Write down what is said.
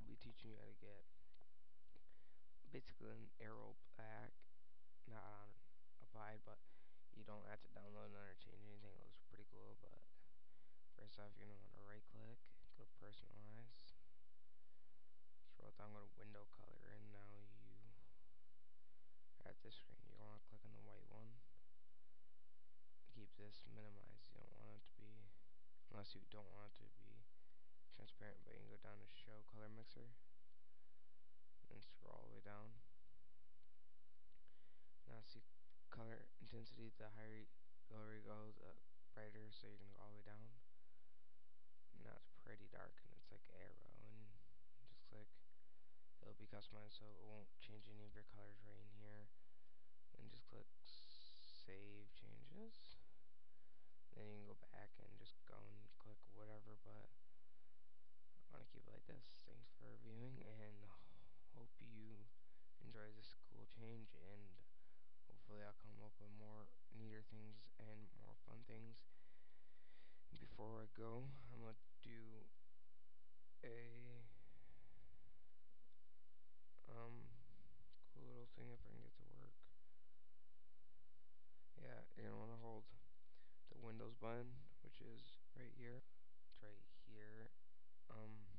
I'll be teaching you how to get basically an Aero pack, not on Abide, but you don't have to download none or change anything. It looks pretty cool, but first off, you're gonna want to right click, go to personalize, scroll down, go to window color, and now you at this screen, you want to click on the white one. Keep this minimized. You don't want it to be, unless you don't want it to be down to show color mixer and scroll all the way down. Now see color intensity, the higher you go, the brighter, so you can go all the way down. Now it's pretty dark and it's like Aero and just click it'll be customized so it won't change any of your colors right in here and just click save changes then you can go back and just things and more fun things. Before I go, I'm going to do a um, cool little thing if I can get to work. Yeah, you're going to want to hold the Windows button, which is right here. It's right here. Um,